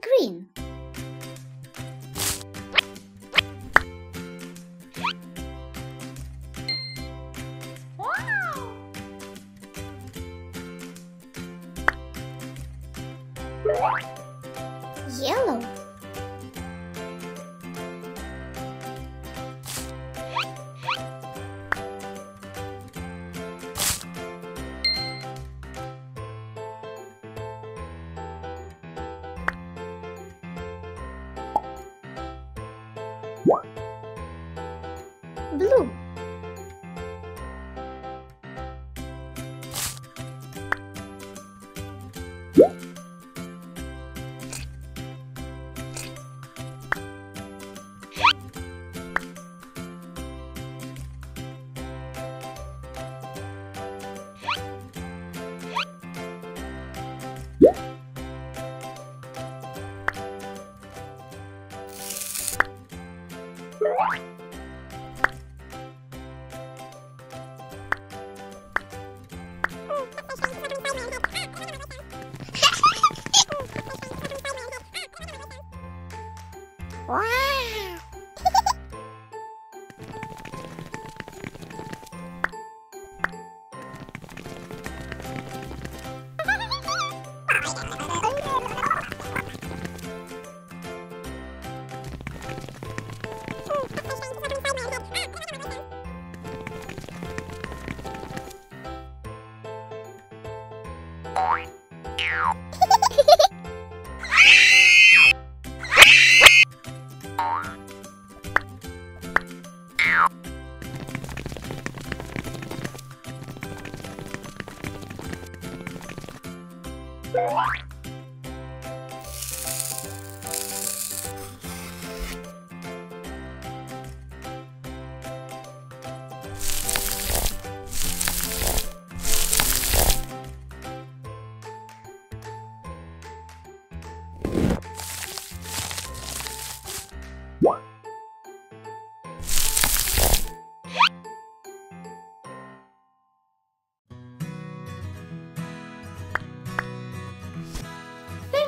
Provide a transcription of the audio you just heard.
Green. Yellow. Blue. わー you